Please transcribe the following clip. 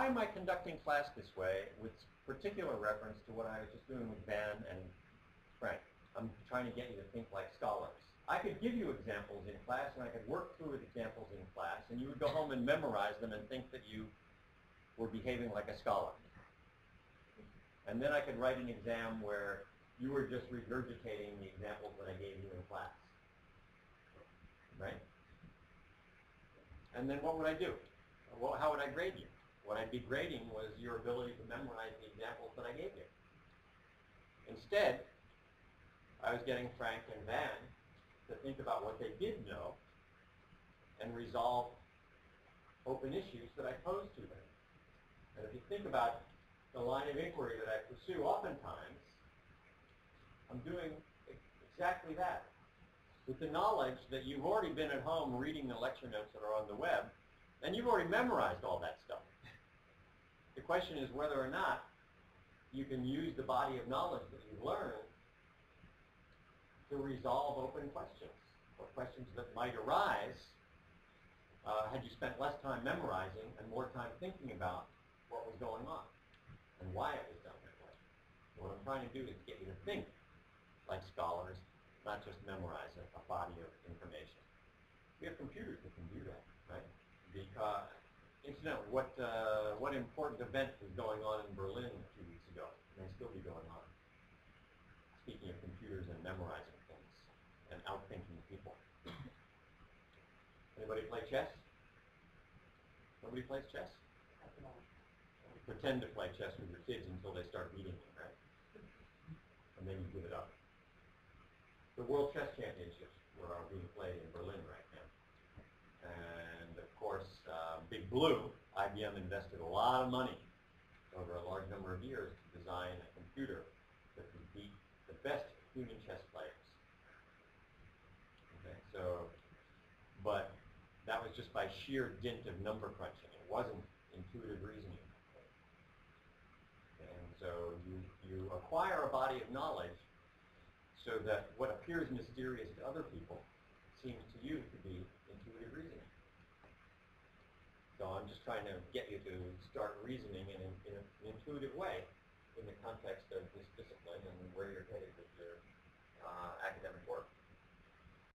why am I conducting class this way with particular reference to what I was just doing with Van and Frank? I'm trying to get you to think like scholars. I could give you examples in class and I could work through with examples in class and you would go home and memorize them and think that you were behaving like a scholar. And then I could write an exam where you were just regurgitating the examples that I gave you in class. Right? And then what would I do? Well, how would I grade you? What I'd be grading was your ability to memorize the examples that I gave you. Instead, I was getting Frank and Van to think about what they did know and resolve open issues that I posed to them. And if you think about the line of inquiry that I pursue, oftentimes I'm doing exactly that. With the knowledge that you've already been at home reading the lecture notes that are on the web, and you've already memorized all that stuff. Question is whether or not you can use the body of knowledge that you've learned to resolve open questions, or questions that might arise uh, had you spent less time memorizing and more time thinking about what was going on and why it was done that way. what I'm trying to do is get you to think like scholars, not just memorize a, a body of information. We have computers that can do that, right? Because, incidentally, what, uh, what important event was going on in Berlin a few weeks ago? It may still be going on. Speaking of computers and memorizing things and outthinking people. Anybody play chess? Nobody plays chess? pretend to play chess with your kids until they start beating you, right? And then you give it up. The World Chess Championships are being played in Berlin right now. And of course, uh, Big Blue, IBM invested a lot of money over a large number of years to design a computer that could beat the best human chess players. Okay, so, but that was just by sheer dint of number crunching. It wasn't intuitive reasoning. And so you, you acquire a body of knowledge so that what appears mysterious to other people seems to you to be intuitive reasoning. So I'm just trying to get you to start reasoning in, in, in an intuitive way in the context